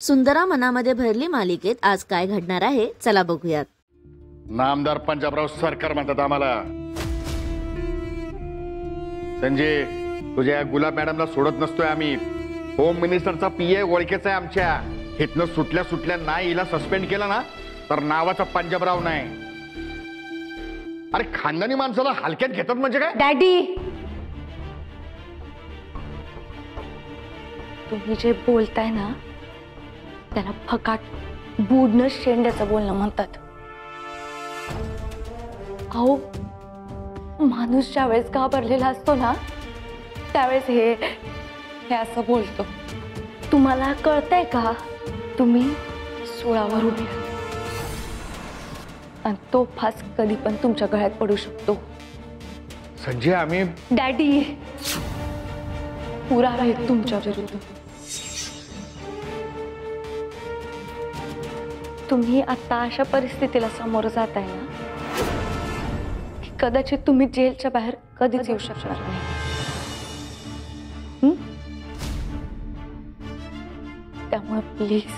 सुंदरा मनामध्ये भरली मालिकेत आज काय घडणार आहे चला बघूयात. नामदार पंजाबराव सरकार म्हणतात आम्हाला. संजय तुझ्या या गुलाब मॅडमला सोडत नसतोय आम्ही. होम मिनिस्टरचा पीए ओळखेचा आहे आमच्या. हिथनं सुटल्या सुटल्या नाही हिला सस्पेंड केला ना तर नावाचा पंजाबराव नाही. अरे खानदानी माणसाला हलक्यात घेतात म्हणजे काय? डॅडी तुम्ही जे बोलताय ना त्याला फकाट बुडणं शेंड्याचं बोलणं म्हणतात. अहो माणूस ज्यावेळेस घाबरलेला असतो ना त्यावेळेस हे हे असं बोलतो. तुम्हाला कळतंय का? तुम्ही सुळावर उभे आणि तो फास कधी पण तुमच्या गळ्यात पडू शकतो. संजय आम्ही डॅडी पुरावा आहे तुमच्या विरुद्ध. तुम्ही आता अशा परिस्थितीला सामोरं जाताय ना की कदाचित तुम्ही जेलच्या बाहेर कधीच येऊ शकणार नाही. त्यामुळे प्लीज़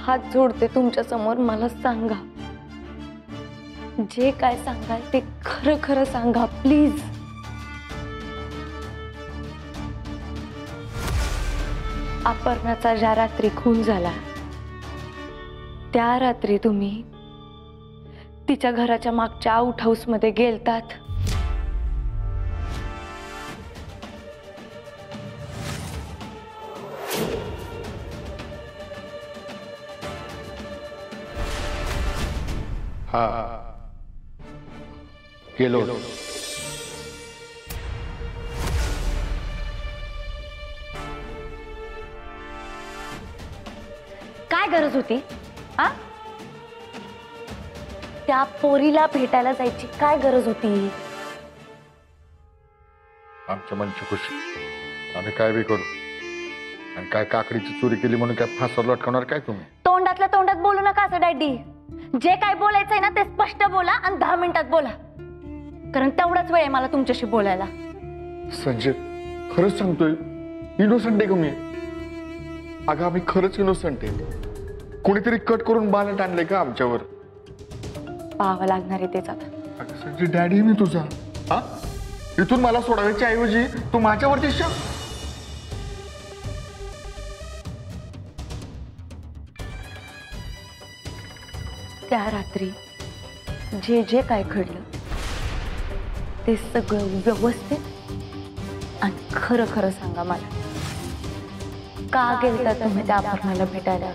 हात जोडते तुमच्या समोर मला सांगा. जे काय सांगाल ते खरं खरं सांगा प्लीज़. अपर्णाचा ज्या रात्री खून झाला त्या रात्री तुम्ही तिच्या घराच्या मागच्या आउट हाऊस मध्ये गेलतात. हा. गेलो काय गरज होती? आ त्या पोरीला भेटायला जायची काय गरज होती? आमच्या मनची खुशी. आम्ही काय बी करू? आणि काय काकडीची चोरी केली म्हणून काय फासावर लटकवणार काय तुम्ही? तोंडातल्या तोंडात बोलू नका असं डॅडी. जे काय बोलायचंय ना ते स्पष्ट बोला आणि दहा मिनिटात बोला. कारण तेवढाच वेळ आहे मला तुमच्याशी बोलायला. संजय खरंच सांगतोय इनोसंट आहे का मी? अगं आम्ही खरंच इनोसंट आहे. कोणीतरी कट करून बाणट आणलंय का आमच्यावर? पाहावं लागणार आहे तेच आता डॅडी मी तुझा. हा? इथून मला सोडायच्या ऐवजी तू माझ्यावरती शक त्या रात्री जे जे काय घडलं ते सगळं व्यवस्थित आणि खरं खरं सांगा मला. का गेलता तुम्ही त्या अपर्णाला भेटायला?